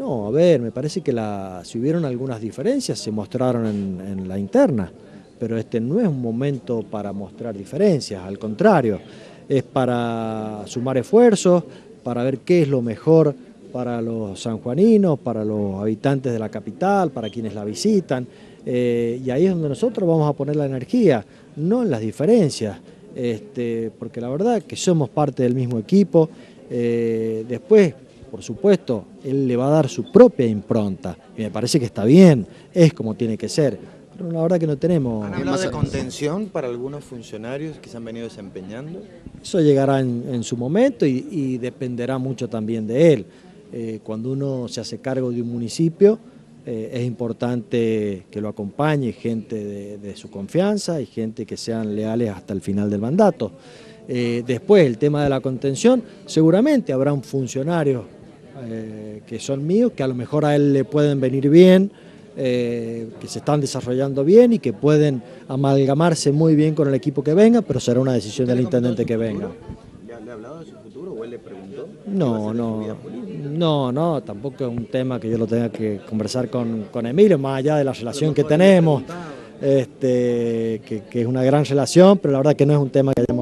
No, a ver, me parece que si hubieron algunas diferencias se mostraron en, en la interna, pero este no es un momento para mostrar diferencias, al contrario, es para sumar esfuerzos, para ver qué es lo mejor para los sanjuaninos, para los habitantes de la capital, para quienes la visitan, eh, y ahí es donde nosotros vamos a poner la energía, no en las diferencias, este, porque la verdad que somos parte del mismo equipo, eh, después, por supuesto, él le va a dar su propia impronta, y me parece que está bien, es como tiene que ser, pero la verdad que no tenemos... ¿Han hablado de contención para algunos funcionarios que se han venido desempeñando? Eso llegará en, su momento y, dependerá mucho también de él. Eh, cuando uno se hace cargo de un municipio, eh, es importante que lo acompañe gente de, su confianza y gente que sean leales hasta el final del mandato. Eh, después, el tema de la contención, seguramente habrá un funcionario que son míos, que a lo mejor a él le pueden venir bien, que se están desarrollando bien y que pueden amalgamarse muy bien con el equipo que venga, pero será una decisión del intendente que venga. ¿Le ha hablado de su futuro o él le preguntó? No, no, no, no, tampoco es un tema que yo lo tenga que conversar con, con Emilio, más allá de la relación que tenemos, este, que, que, es una gran relación, pero la verdad que no es un tema que hayamos